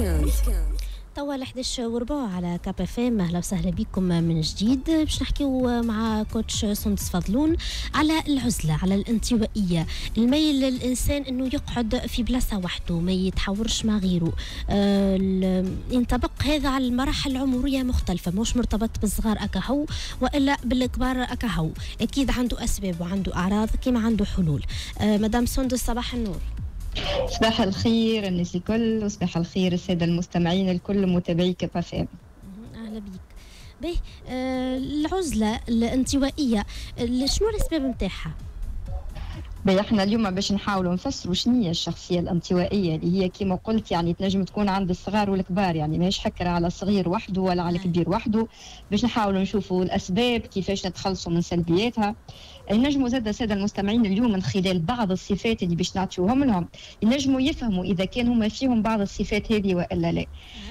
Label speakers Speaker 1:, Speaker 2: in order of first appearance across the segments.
Speaker 1: weekend
Speaker 2: توا ال 11 وربع على كاب إف إم. أهلا وسهلا بكم من جديد. باش نحكيو مع coach سندس فضلون على العزلة على الانطوائية. الميل للإنسان أنه يقعد في بلاصة وحده ما يتحورش مع غيره. آه ينطبق هذا على المراحل العمرية مختلفة. مش مرتبط بالصغار اكهو وإلا بالكبار اكهو أكيد عنده أسباب وعنده أعراض كما عنده حلول. آه مدام سندس صباح النور.
Speaker 3: صباح الخير الناس الكل وصباح الخير السادة المستمعين الكل متابعي كبافام
Speaker 2: أهلا بيك. باهي آه العزلة الانطوائيه شنو الأسباب نتاعها؟
Speaker 3: بي إحنا اليوم باش نحاولوا نفسروا شنو هي الشخصية الانطوائية اللي هي كما قلت يعني تنجم تكون عند الصغار والكبار يعني ماهيش حكر على الصغير وحده ولا على الكبير وحده. باش نحاولوا نشوفوا الأسباب كيفاش نتخلصوا من سلبياتها. ينجموا زاد السادة المستمعين اليوم من خلال بعض الصفات اللي باش نعطيوهم لهم. ينجموا يفهموا إذا كان هما فيهم بعض الصفات هذه وإلا لا.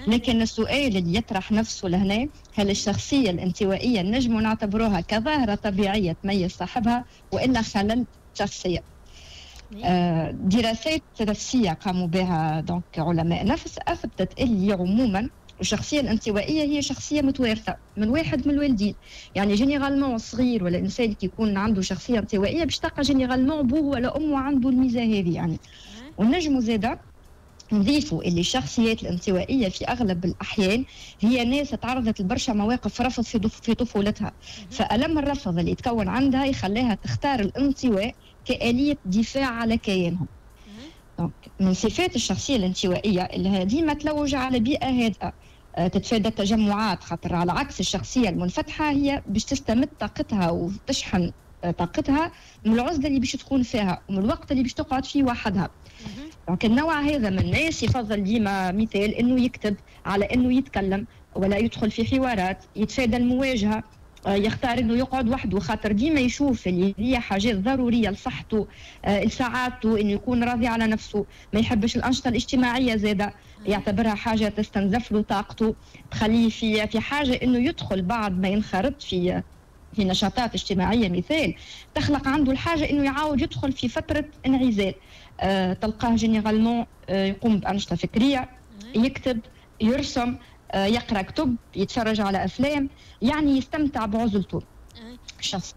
Speaker 3: لكن السؤال اللي يطرح نفسه لهنا هل الشخصية الانطوائية نجموا نعتبروها كظاهرة طبيعية تميز صاحبها وإلا خلل شخصيه آه دراسات نفسيه قاموا بها دونك علماء نفس اثبتت اللي عموما الشخصيه الانطوائيه هي شخصيه متوارثه من واحد من الوالدين يعني généralement الصغير ولا الانسان كي يكون عنده شخصيه انطوائيه باش تلقى généralement ابوه ولا امه عنده الميزه هذه يعني ونجموا زاده نضيفوا اللي الشخصيات الانطوائية في أغلب الأحيان هي ناس تعرضت لبرشا مواقف رفض في في طفولتها فألم الرفض اللي يتكون عندها يخليها تختار الانطواء كآلية دفاع على كيانهم. من صفات الشخصية الانطوائية اللي ديما تلوج على بيئة هادئة. آه، تتفادى التجمعات خاطر على عكس الشخصية المنفتحة هي باش تستمد طاقتها وتشحن آه، طاقتها من العزلة اللي باش تكون فيها ومن الوقت اللي باش تقعد فيه وحدها. دونك النوع هذا من الناس يفضل ديما مثال إنه يكتب على إنه يتكلم ولا يدخل في حوارات يتفادى المواجهة. يختار إنه يقعد وحده خاطر ديما يشوف اللي هي حاجات ضرورية لصحته آه، لسعادته إنه يكون راضي على نفسه ما يحبش الأنشطة الاجتماعية زادة يعتبرها حاجة تستنزف له طاقته تخليه في في حاجة إنه يدخل بعد ما ينخرط في في نشاطات اجتماعية. مثال تخلق عنده الحاجة إنه يعاود يدخل في فترة انعزال. أه تلقاه جينيرالمون يقوم بأنشطة فكرية يكتب يرسم يقرأ كتب يتفرج على أفلام يعني يستمتع بعزلته.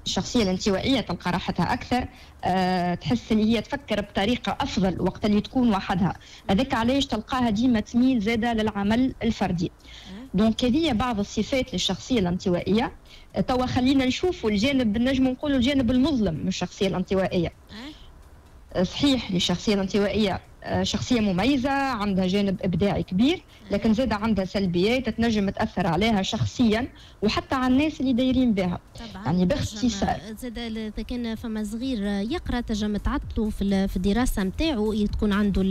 Speaker 3: الشخصية الانطوائيه تلقى راحتها أكثر أه تحس اللي هي تفكر بطريقة أفضل وقت اللي تكون وحدها. هذاك علاش تلقاها ديما تميل زادة للعمل الفردي. دونك هذه بعض الصفات للشخصية الانطوائيه توا خلينا نشوفوا الجانب نجم نقولوا الجانب المظلم من الشخصية الانطوائيه صحيح للشخصيه الانطوائيه آه، شخصية مميزة عندها جانب إبداعي كبير لكن زاد عندها سلبيات تنجم تأثر عليها شخصيا وحتى على الناس اللي دايرين بها.
Speaker 2: طبعا
Speaker 3: يعني باختصار
Speaker 2: زاد إذا كان فما صغير يقرأ تنجم تعطلوا في الدراسة نتاعو تكون عنده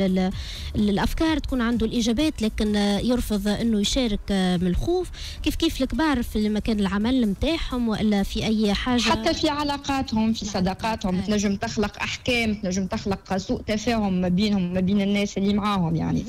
Speaker 2: الافكار تكون عنده الإجابات لكن يرفض إنه يشارك من الخوف. كيف كيف الكبار في مكان العمل نتاعهم وإلا في أي حاجة؟
Speaker 3: حتى في علاقاتهم في صداقاتهم تنجم تخلق أحكام تنجم تخلق سوء تفاهم ما بينهم ما بين الناس اللي معاهم يعني.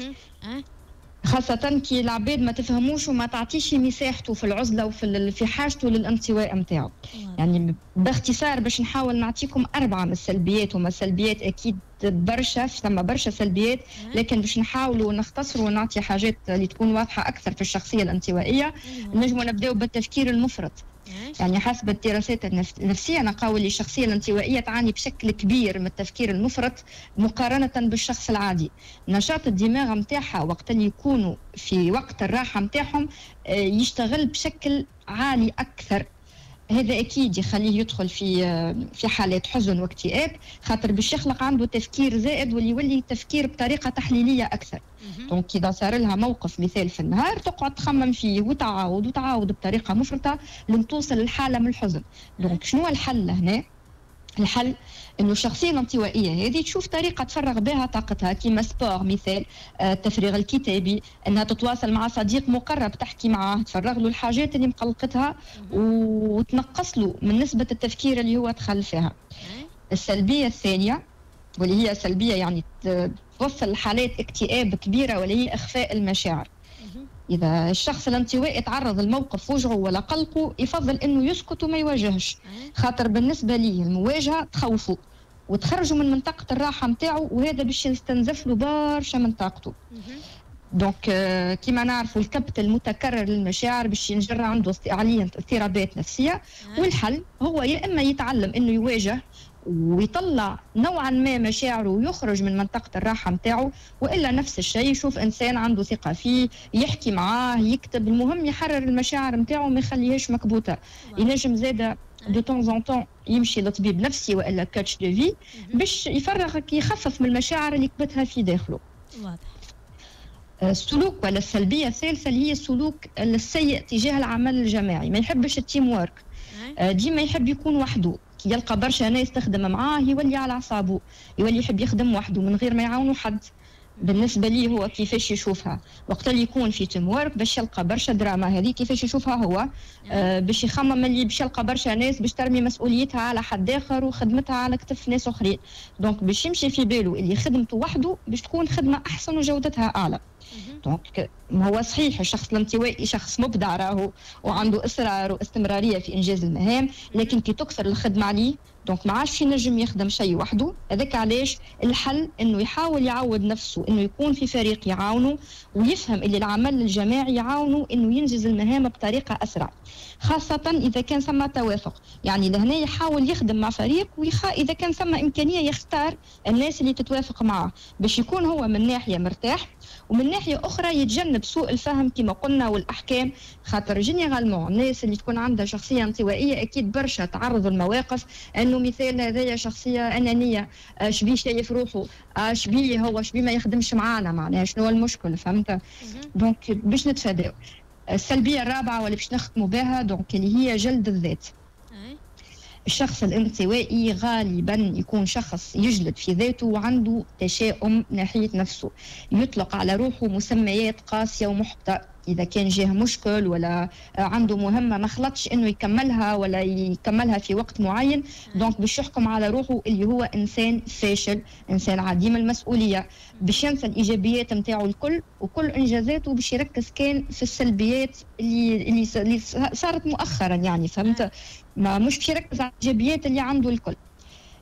Speaker 3: خاصة كي العباد ما تفهموش وما تعطيش مساحته في العزلة وفي في حاجته للانطواء نتاعو يعني باختصار باش نحاول نعطيكم أربعة من السلبيات وما السلبيات أكيد برشا ثم برشا سلبيات لكن باش نحاولوا نختصروا ونعطي حاجات اللي تكون واضحة أكثر في الشخصية الانطوائية نجموا نبداو بالتفكير المفرط. يعني حسب الدراسات النفسية نقول الشخصية الانطوائية تعاني بشكل كبير من التفكير المفرط مقارنة بالشخص العادي. نشاط الدماغ متاعها وقت اللي يكونوا في وقت الراحة متاعهم آه، يشتغل بشكل عالي أكثر. هذا أكيد يخليه يدخل في في حالات حزن واكتئاب خاطر باش يخلق عنده تفكير زائد واللي يولي تفكير بطريقة تحليلية أكثر. donc إذا صار لها موقف مثال في النهار تقعد تخمم فيه وتعاود وتعاود بطريقة مفرطة لين توصل لحالة من الحزن. donc شنو الحل هنا الحل إنه الشخصيه الانطوائية هذه تشوف طريقة تفرغ بها طاقتها. كيما sport مثال آه، التفريغ الكتابي إنها تتواصل مع صديق مقرب تحكي معاه تفرغ له الحاجات اللي مقلقتها وتنقص له من نسبة التفكير اللي هو دخل فيها. السلبية الثانية واللي هي سلبية يعني توصل لحالات اكتئاب كبيرة واللي هي إخفاء المشاعر. إذا الشخص الانطوائي تعرض لموقف وجعه ولا قلقه يفضل إنه يسكت وما يواجهش. خاطر بالنسبة ليه المواجهة تخوفه وتخرجه من منطقة الراحة نتاعو وهذا باش يستنزف له برشا من طاقته. دونك euh, كيما نعرفوا الكبت المتكرر للمشاعر باش ينجر عنده عليه اضطرابات نفسية. والحل هو يا إما يتعلم إنه يواجه ويطلع نوعا ما مشاعره ويخرج من منطقة الراحة متاعه وإلا نفس الشيء يشوف إنسان عنده ثقة فيه يحكي معاه يكتب المهم يحرر المشاعر متاعه ما يخليهاش مكبوتة. ينجم زادة de temps en temps يمشي لطبيب نفسي وإلا coach de vie باش يفرغ يخفف من المشاعر اللي كبتها في داخله. واضح. السلوك ولا السلبية الثالثة اللي هي السلوك السيء تجاه العمل الجماعي. ما يحبش ال team work ديما يحب يكون وحده. يلقى برشا ناس تخدم معاه يولي على أعصابه. يولي يحب يخدم وحده من غير ما يعاونوا حد. بالنسبة لي هو كيفاش يشوفها. وقت اللي يكون في team work باش يلقى برشا دراما هذه كيفاش يشوفها هو؟ آه باش يخمم اللي باش يلقى برشا ناس باش ترمي مسؤوليتها على حد آخر وخدمتها على كتف ناس أخرين. donc باش يمشي في باله اللي خدمته وحده باش تكون خدمة أحسن وجودتها أعلى. donc هو صحيح الشخص الانطوائي شخص مبدع راهو وعنده إصرار واستمرارية في إنجاز المهام لكن كي تكثر الخدمة عليه donc ما عادش ينجم يخدم شيء وحده. هذاك علاش؟ الحل إنه يحاول يعود نفسه إنه يكون في فريق يعاونه ويفهم اللي العمل الجماعي يعاونه إنه ينجز المهام بطريقة أسرع. خاصة إذا كان ثم توافق. يعني لهنا يحاول يخدم مع فريق ويخا إذا كان ثم إمكانية يختار الناس اللي تتوافق معه. باش يكون هو من ناحية مرتاح ومن ناحية أخرى يتجنب سوء الفهم كما قلنا والأحكام خاطر جينيرالمون الناس اللي تكون عندها شخصية انطوائية أكيد برشا تعرضوا لمواقف أنه مثال هذايا شخصية أنانية شبيه شايف روحه؟ شبيه هو؟ شبيه ما يخدمش معانا؟ معناها شنو المشكل؟ فهمت؟ donc باش نتفاداو. السلبية الرابعة واللي باش نختموا بها donc اللي هي جلد الذات. الشخص الانطوائي غالبا يكون شخص يجلد في ذاته وعنده تشاؤم ناحية نفسه يطلق على روحه مسميات قاسية ومحبطة إذا كان جاه مشكل ولا عنده مهمة ما خلطش إنه يكملها ولا يكملها في وقت معين. donc باش يحكم على روحه اللي هو إنسان فاشل إنسان عديم المسؤولية. باش ينسى الإيجابيات نتاعو الكل وكل إنجازاته باش يركز كان في السلبيات اللي اللي صارت مؤخرا يعني فهمت؟ ما مش باش يركز على الإيجابيات اللي عنده الكل.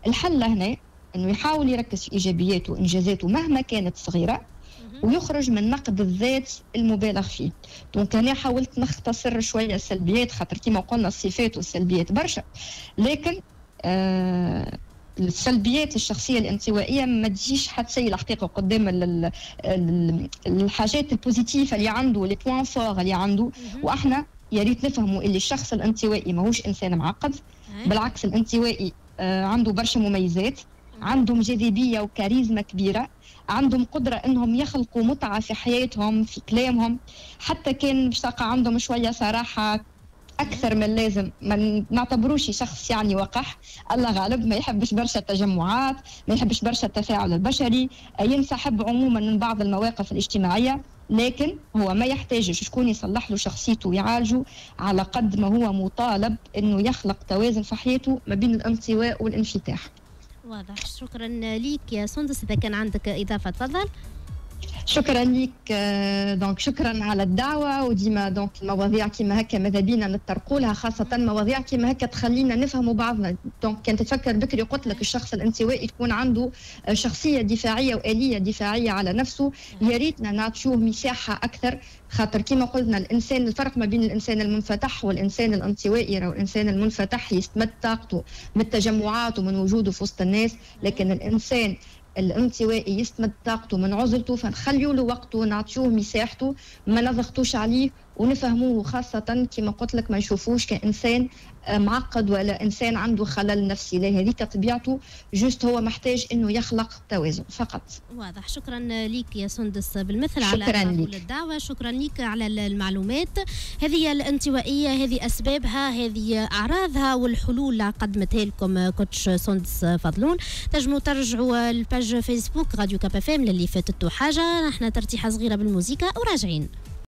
Speaker 3: الحل هنا إنه يحاول يركز في إيجابياته وإنجازاته مهما كانت صغيرة. ويخرج من نقد الذات المبالغ فيه. donc أنا حاولت نختصر شوية السلبيات خاطر كما قلنا الصفات والسلبيات برشا. لكن آه السلبيات الشخصية الانطوائية ما تجيش حتى شيء الحقيقة قدام الحاجات ال positives اللي عنده les points forts اللي عنده. وإحنا يا ريت نفهموا اللي الشخص الانطوائي ماهوش إنسان معقد بالعكس الانطوائي آه عنده برشا مميزات. عندهم جاذبية وكاريزما كبيرة عندهم قدرة إنهم يخلقوا متعة في حياتهم في كلامهم. حتى كان باش تلقى عندهم شوية صراحة أكثر من اللازم ما نعتبروش شخص يعني وقح. الله غالب ما يحبش برشا التجمعات ما يحبش برشا التفاعل البشري ينسحب عموما من بعض المواقف الاجتماعية. لكن هو ما يحتاجش شكون يصلح له شخصيته ويعالجه على قد ما هو مطالب إنه يخلق توازن في حياته ما بين الانطواء والانفتاح.
Speaker 2: واضح. شكرا ليك يا سندس. إذا كان عندك إضافة تفضل.
Speaker 3: شكرا لك donc شكرا على الدعوة وديما donc المواضيع كيما هكا ماذا بينا نتطرقوا لها خاصة مواضيع كيما هكا تخلينا نفهموا بعضنا. donc كنت تفكر بكري قلت لك الشخص الانطوائي تكون عنده شخصية دفاعية وآلية دفاعية على نفسه. يا ريتنا نعطيوه مساحة أكثر خاطر كما قلنا الإنسان الفرق ما بين الإنسان المنفتح والإنسان الانطوائي أو الإنسان المنفتح يستمد طاقته من التجمعات ومن وجوده في وسط الناس. لكن الإنسان الانطوائي يستمد طاقته. من عزلته فنخليو له وقته نعطيوه مساحته. ما نضغطوش عليه ونفهموه خاصة كما قلت لك ما نشوفوش كإنسان معقد ولا إنسان عنده خلل نفسي. لا هذيك طبيعته جوست هو محتاج إنه يخلق توازن فقط.
Speaker 2: واضح. شكرا لك يا سندس بالمثل شكرا على قبول الدعوة. شكرا لك على المعلومات. هذه الانطوائية هذه أسبابها هذه أعراضها والحلول اللي قدمتها لكم كوتش سندس فضلون. تنجموا ترجعوا الباج فيسبوك راديو كابا فام للي فاتته حاجة. نحن ترتيحة صغيرة بالموسيقى وراجعين.